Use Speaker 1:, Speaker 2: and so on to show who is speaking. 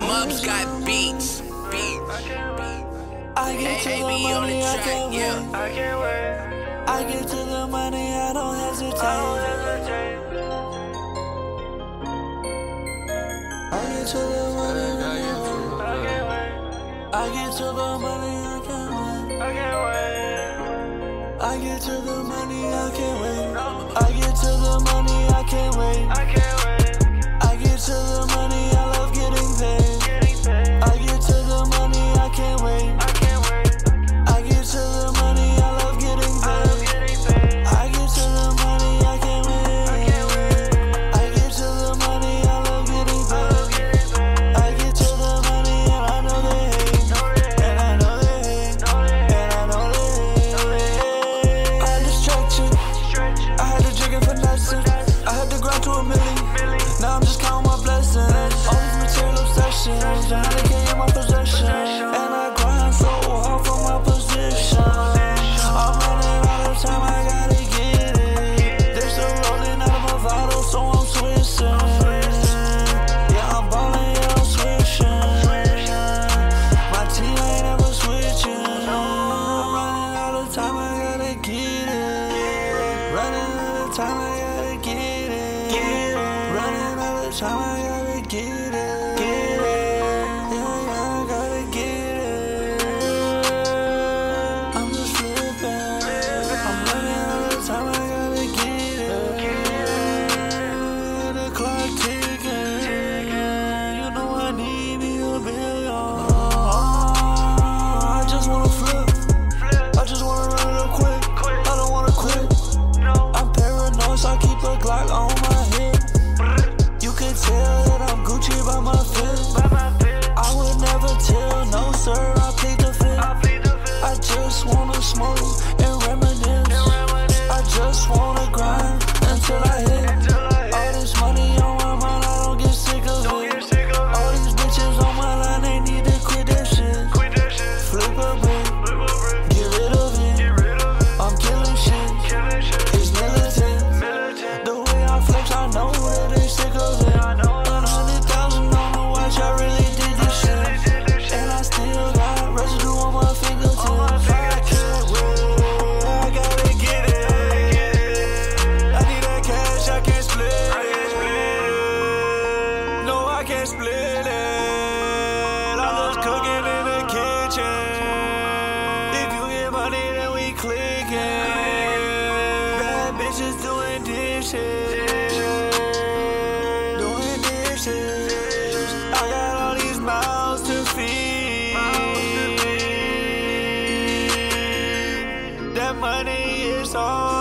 Speaker 1: Mubs got beats. Beats.
Speaker 2: I get to the money, I can't wait.
Speaker 3: I can't wait.
Speaker 2: I get to the money, I don't hesitate.
Speaker 3: I
Speaker 2: get to the money, I can't wait.
Speaker 3: I
Speaker 2: get to the money, I can't wait.
Speaker 3: I
Speaker 2: get to the money, I can't wait. time I gotta get it. Running out of time I gotta get it. just want split it. I'm just cooking in the kitchen. If you get money, then we clicking. Bad bitches doing dishes. Doing. I got all these mouths to feed. That money is all.